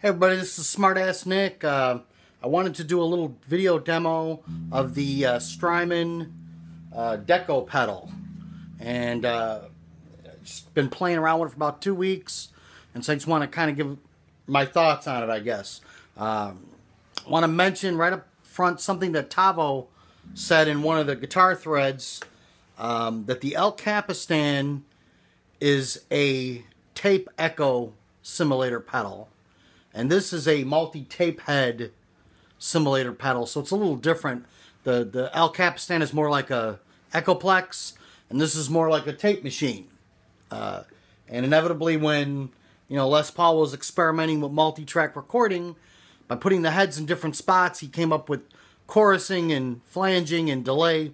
Hey everybody, this is Smartass Nick. Uh, I wanted to do a little video demo of the uh, Strymon uh, Deco pedal. And uh, just been playing around with it for about two weeks. And so I just want to kind of give my thoughts on it, I guess. Um, I want to mention right up front something that Tavo said in one of the guitar threads um, that the El Capistan is a tape echo simulator pedal. And this is a multi-tape head simulator pedal, so it's a little different. The the El Capistan is more like a Echoplex, and this is more like a tape machine. Uh, and inevitably, when you know Les Paul was experimenting with multi-track recording, by putting the heads in different spots, he came up with chorusing and flanging and delay,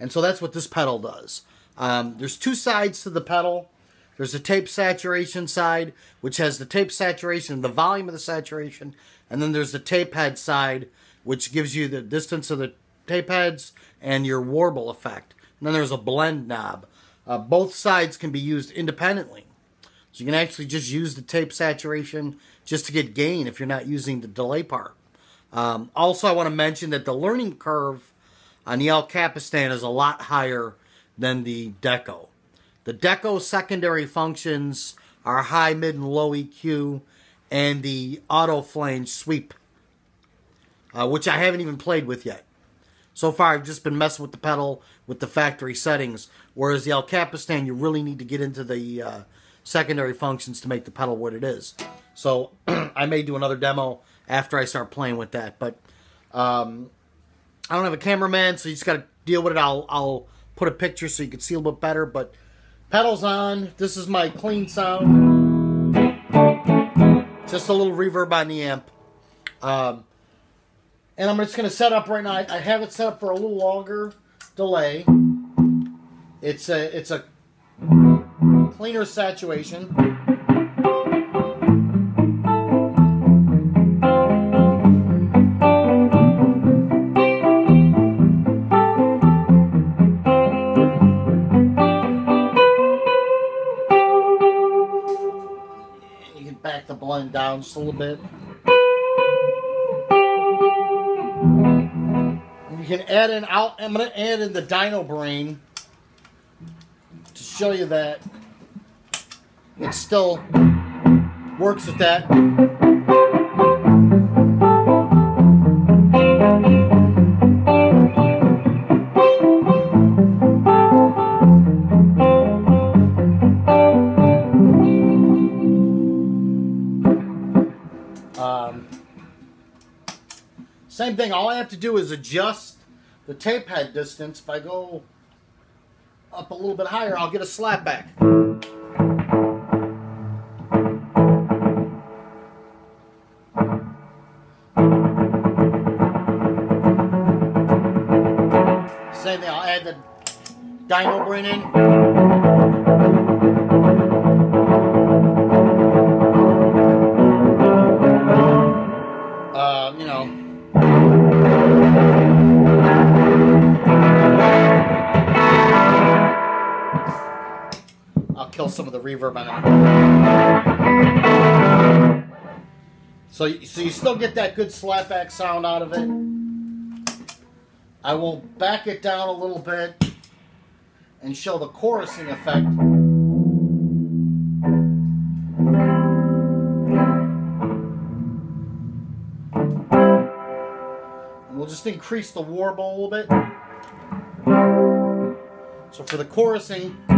and so that's what this pedal does. Um, there's two sides to the pedal. There's a tape saturation side, which has the tape saturation, the volume of the saturation, and then there's the tape head side, which gives you the distance of the tape heads and your warble effect. And then there's a blend knob. Uh, both sides can be used independently. So you can actually just use the tape saturation just to get gain if you're not using the delay part. Um, also, I want to mention that the learning curve on the El Capistan is a lot higher than the Deco. The Deco secondary functions are high, mid, and low EQ, and the auto flange sweep, uh, which I haven't even played with yet. So far, I've just been messing with the pedal with the factory settings, whereas the El Capistan, you really need to get into the uh, secondary functions to make the pedal what it is. So I may do another demo after I start playing with that, but um, I don't have a cameraman, so you just got to deal with it. I'll, I'll put a picture so you can see a little bit better, but Pedals on. This is my clean sound. Just a little reverb on the amp. Um, and I'm just going to set up right now. I, I have it set up for a little longer delay. It's a it's a cleaner saturation. Back the blend down just a little bit. And you can add in out. I'm to add in the Dyno Brain to show you that it still works with that. Same thing, all I have to do is adjust the tape head distance. If I go up a little bit higher, I'll get a slapback. Same thing, I'll add the dyno brain in. Some of the reverb on it. So, so you still get that good slapback sound out of it. I will back it down a little bit and show the chorusing effect. And we'll just increase the warble a little bit. So for the chorusing,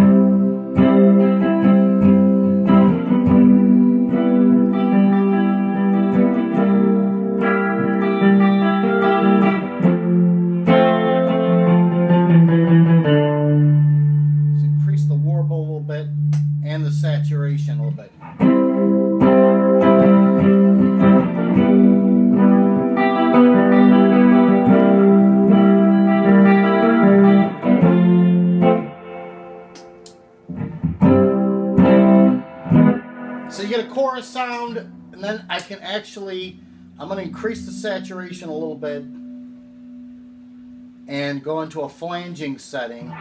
saturation a little bit. So you get a chorus sound, and then I can actually, I'm going to increase the saturation a little bit and go into a flanging setting.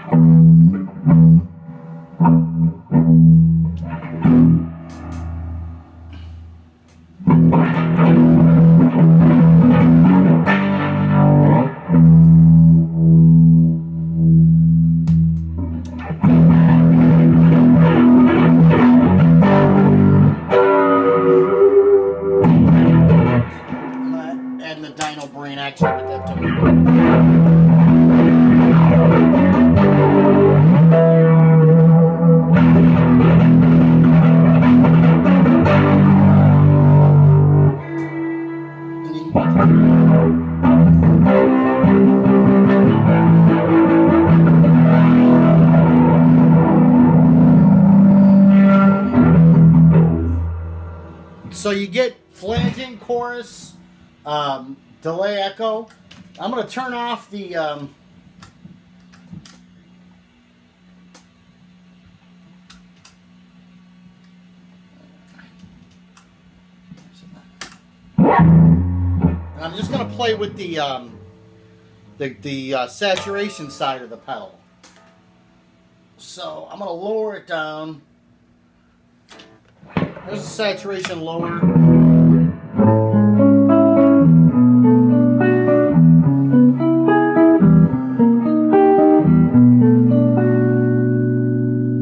So you get flanging chorus, um, delay echo. I'm going to turn off the. Um, and I'm just going to play with the um, the the uh, saturation side of the pedal. So I'm going to lower it down. There's the saturation lower.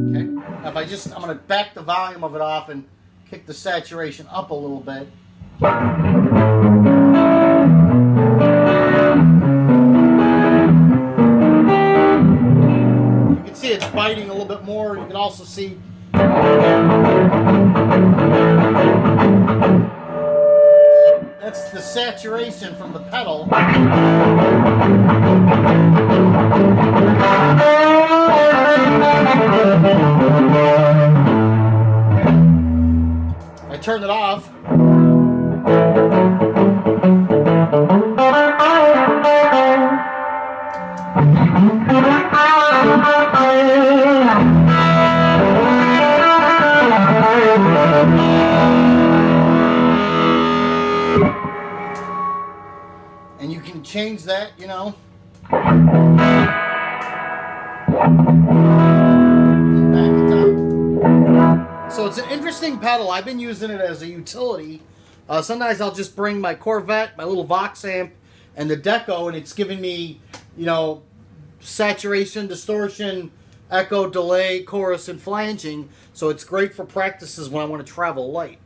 Okay. Now if I just, I'm going to back the volume of it off and kick the saturation up a little bit. You can see it's biting a little bit more. You can also see That's the saturation from the pedal. I turned it off. So it's an interesting pedal. I've been using it as a utility. Uh, sometimes I'll just bring my Corvette, my little Vox amp, and the Deco, and it's giving me, you know, saturation, distortion, echo, delay, chorus, and flanging. So it's great for practices when I want to travel light.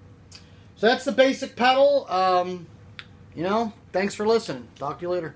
So that's the basic pedal. Um, you know, thanks for listening. Talk to you later.